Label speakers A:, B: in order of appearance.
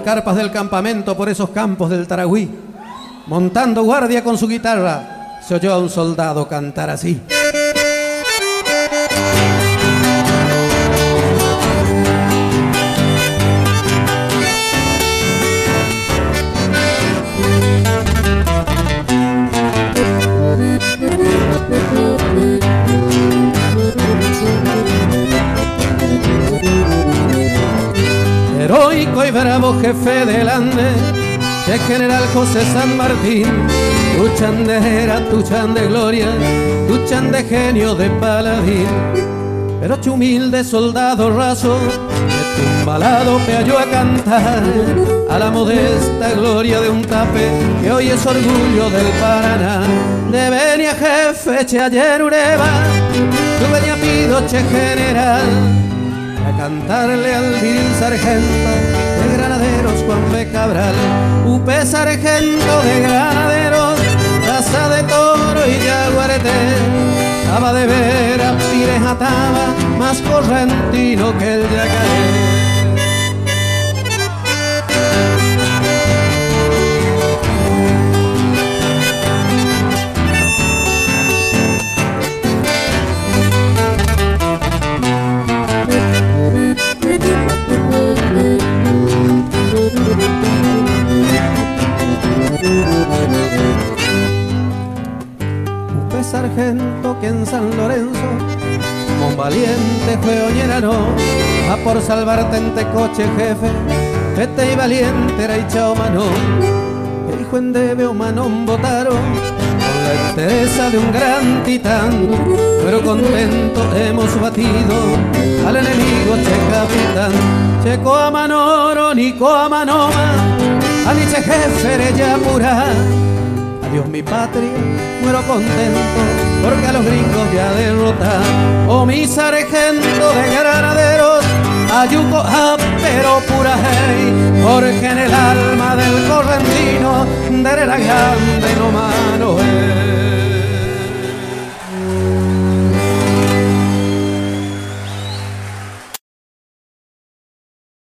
A: carpas del campamento por esos campos del Taragüí. Montando guardia con su guitarra, se oyó a un soldado cantar así. Heroico y bravo jefe del Ande, general José San Martín, tu chandera, tu chan de gloria, tu chan de genio de paladín. Pero humilde soldado raso, de balado me halló a cantar a la modesta gloria de un tape que hoy es orgullo del Paraná. De venia jefe, che ayer ureba, tu venia pido, che general a cantarle al vil sargento de granaderos Juan P. Cabral, upe sargento de granaderos, raza de toro y yaguareté, estaba de ver a Pires ataba, más correntino que el yacaré. Upe sargento que en San Lorenzo, como un valiente fue oñerano, a por salvarte en coche jefe, este y valiente era manón, el hijo en debe o manón votaron, con la entereza de un gran titán, pero contento hemos batido al enemigo che capitán, checo a manoro, nico a manoma, aniche jefe de yapurá. Adiós mi patria, muero contento porque a los gringos ya derrotar. Oh mi sargento de granaderos, ayuco a pero pura hey, porque en el alma del correntino de la grande no más.